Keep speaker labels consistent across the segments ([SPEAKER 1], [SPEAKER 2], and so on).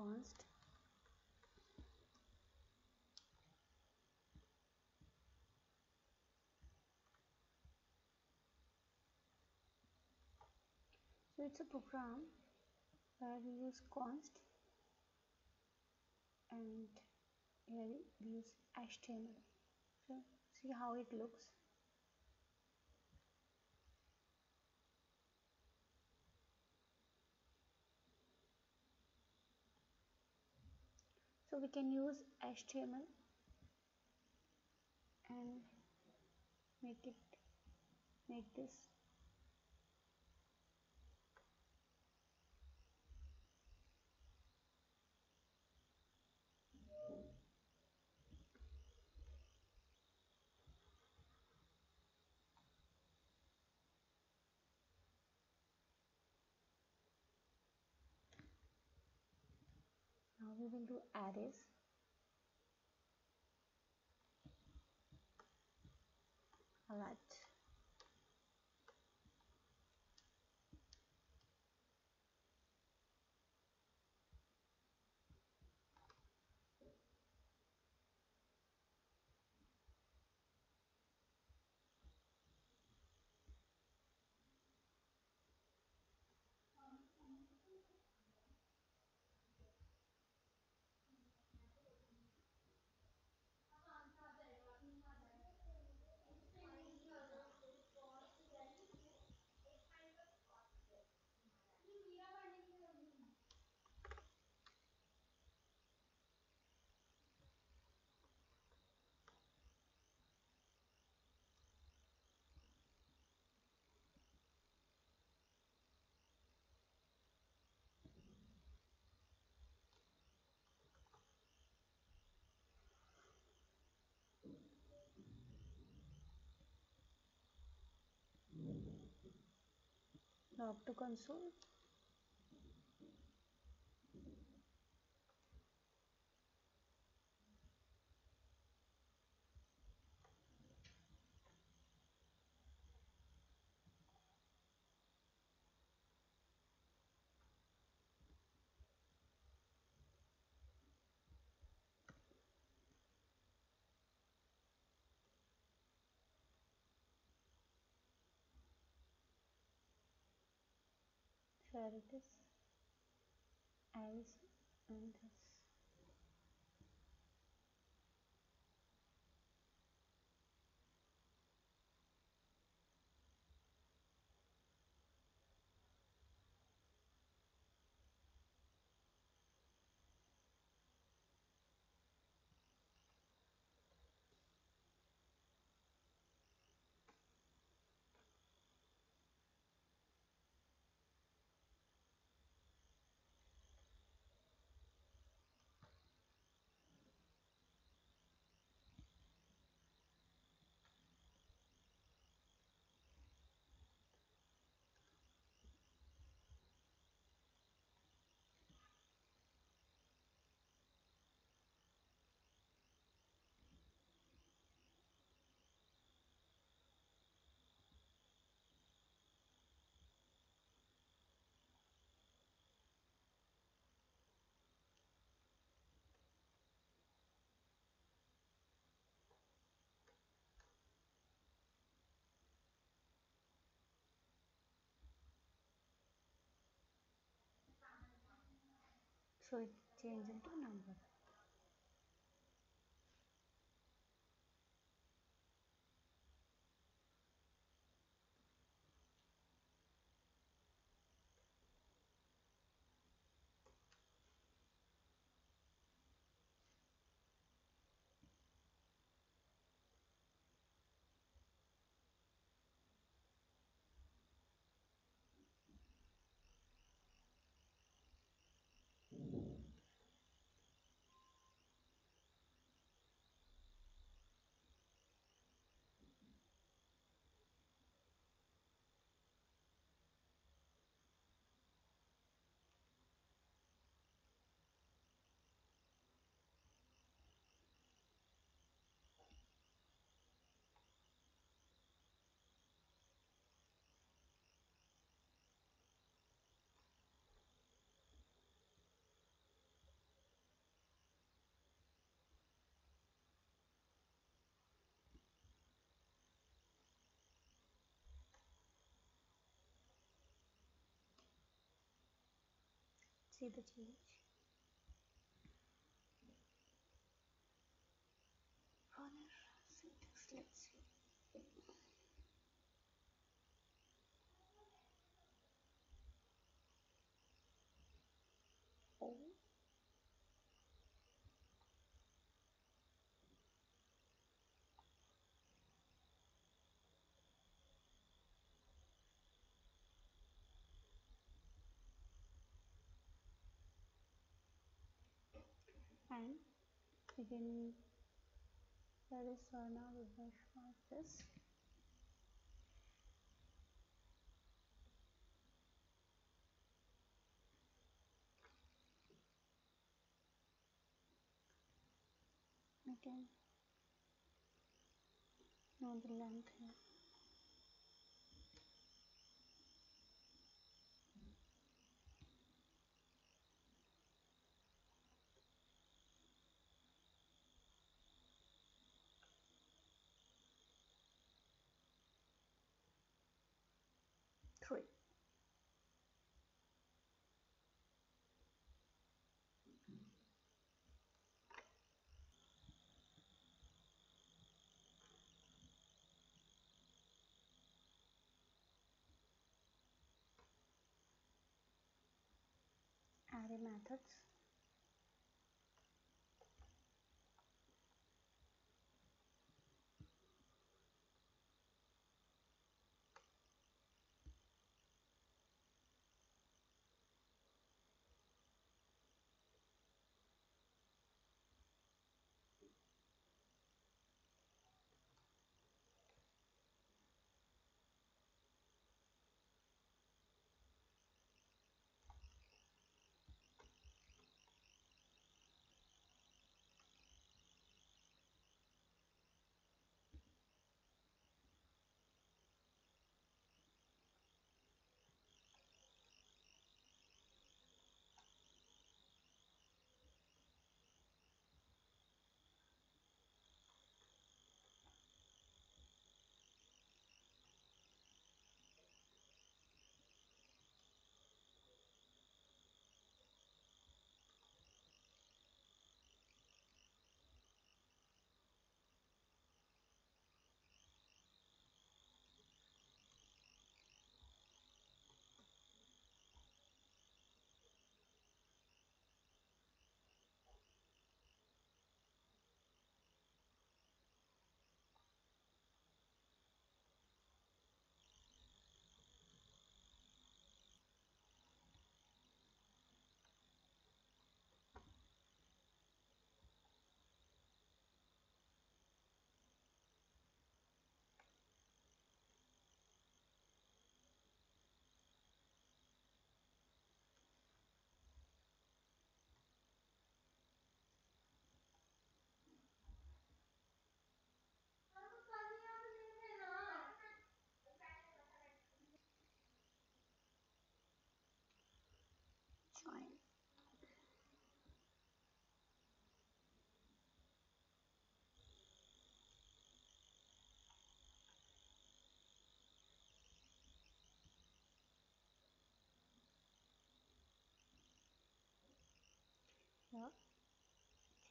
[SPEAKER 1] so it's a program where we use const and here we use html so see how it looks so we can use html and make it make this now we will do arrays log to console is else and so it changes 塞不进 and again that is we brush mark this again know the length here methods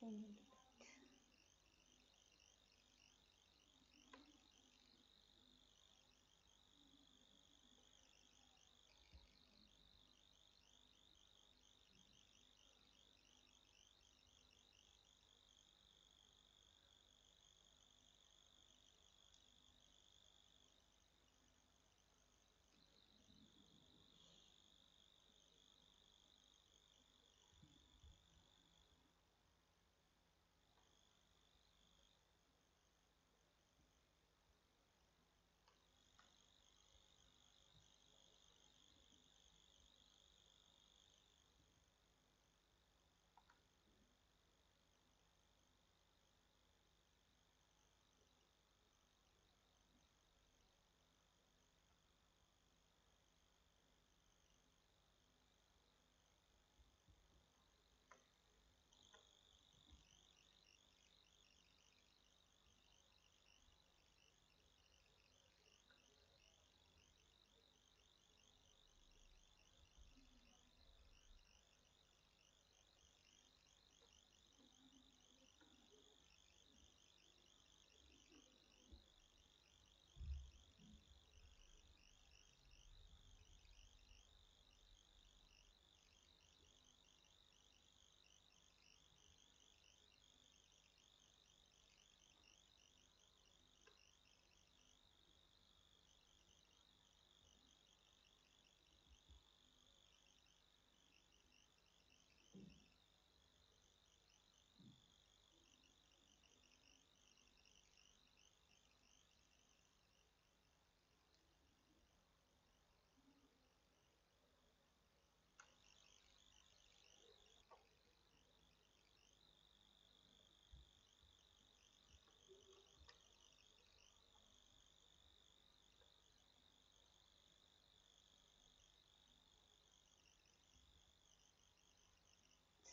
[SPEAKER 1] change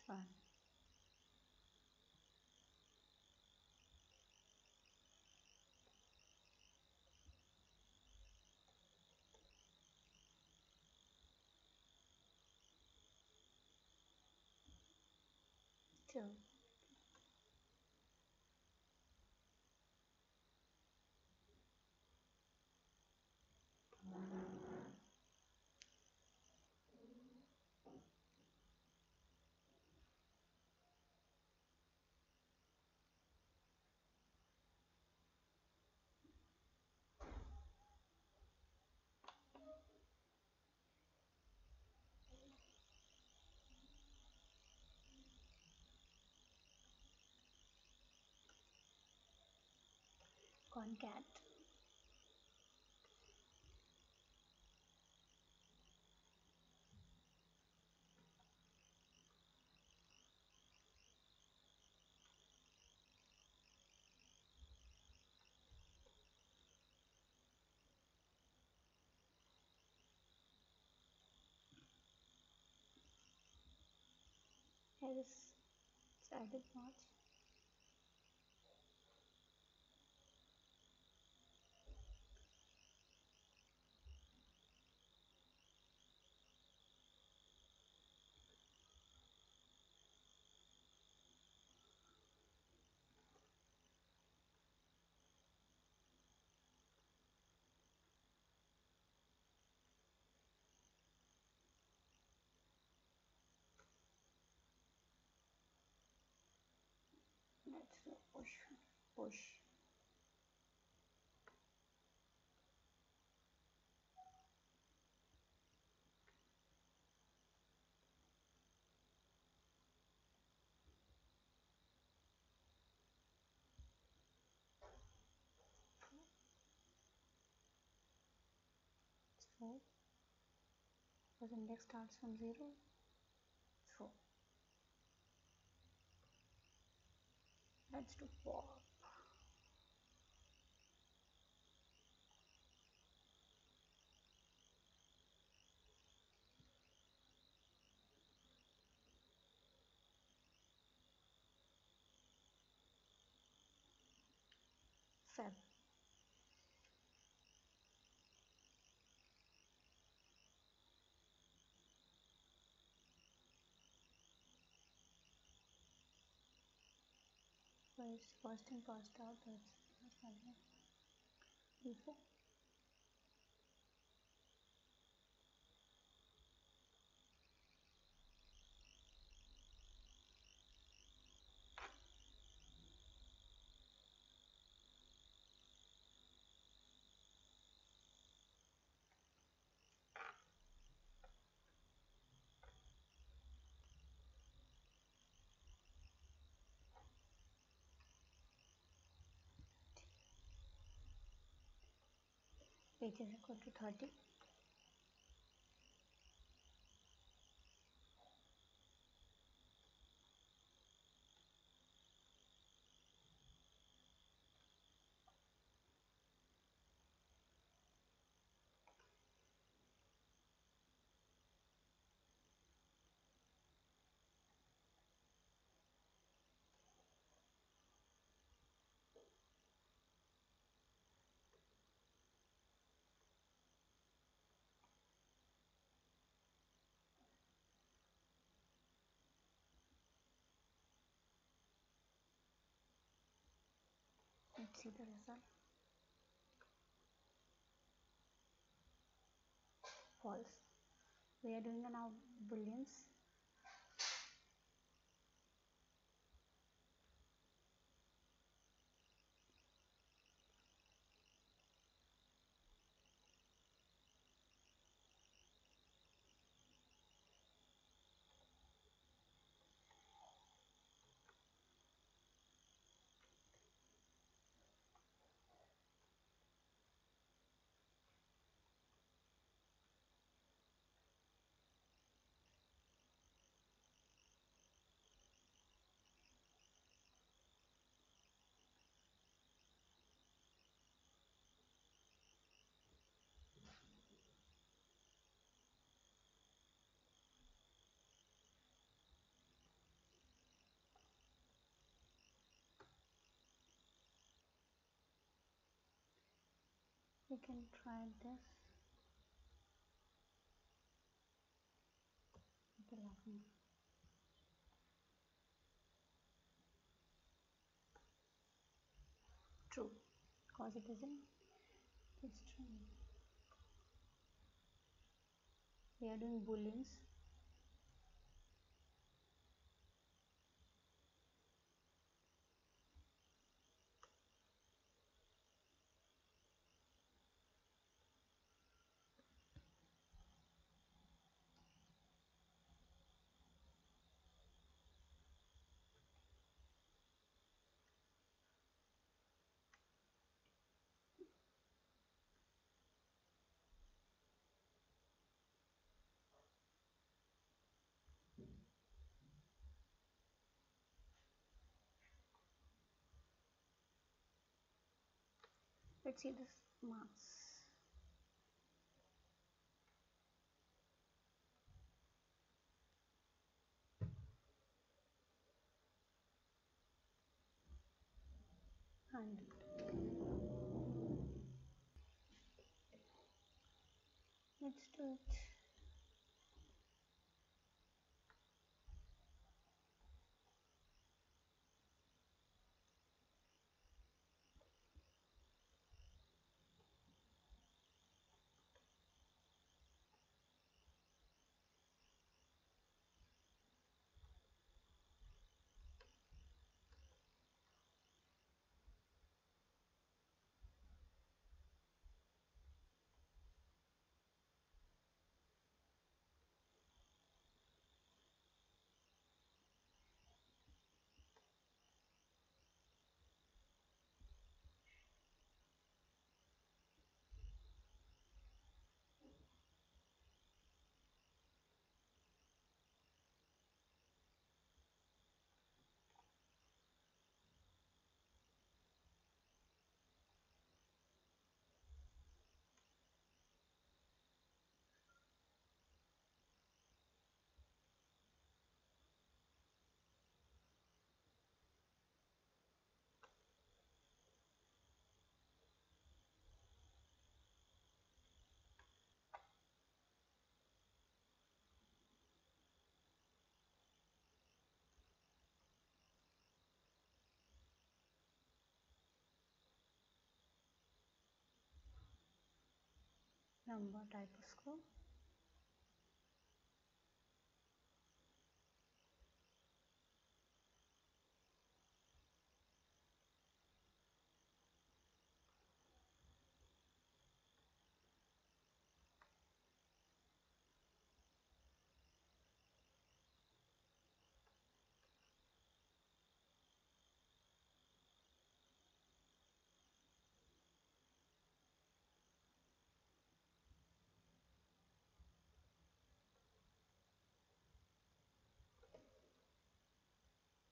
[SPEAKER 1] into that concat here is added march push so because index starts from 0 Four. let's do four. 7 first first in first out that's before h is equal to see the result false. We are doing now booleans we can try this. True because it is in string we are doing booleans let's see this marks and let's do it number type उसको।